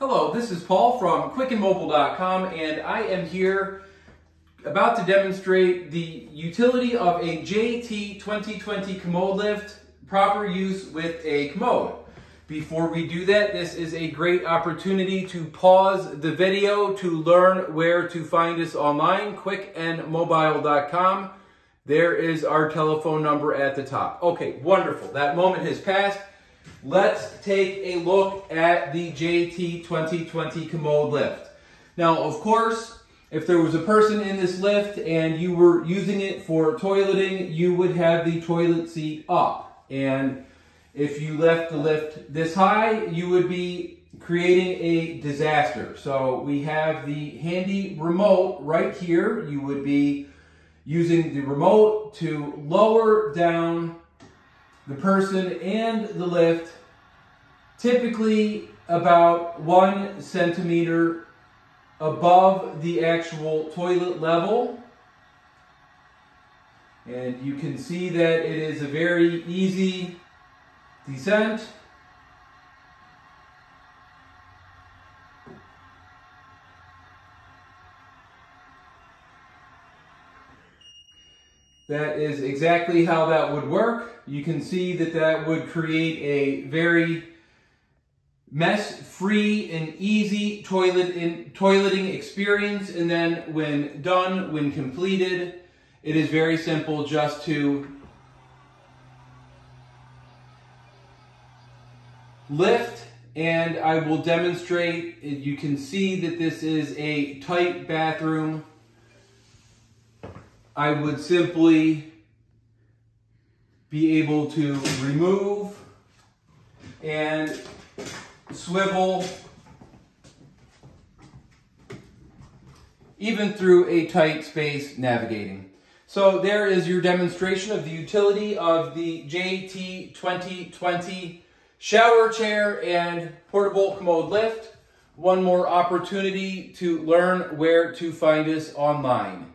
Hello, this is Paul from quicknmobile.com and I am here about to demonstrate the utility of a JT 2020 commode lift, proper use with a commode. Before we do that, this is a great opportunity to pause the video to learn where to find us online, quicknmobile.com. There is our telephone number at the top. Okay, wonderful. That moment has passed. Let's take a look at the JT 2020 commode lift. Now, of course, if there was a person in this lift and you were using it for toileting, you would have the toilet seat up. And if you left the lift this high, you would be creating a disaster. So we have the handy remote right here. You would be using the remote to lower down the person and the lift typically about one centimeter above the actual toilet level. And you can see that it is a very easy descent. That is exactly how that would work. You can see that that would create a very mess-free and easy toilet in, toileting experience. And then when done, when completed, it is very simple just to lift and I will demonstrate. You can see that this is a tight bathroom I would simply be able to remove and swivel even through a tight space navigating. So there is your demonstration of the utility of the JT 2020 shower chair and portable commode lift. One more opportunity to learn where to find us online.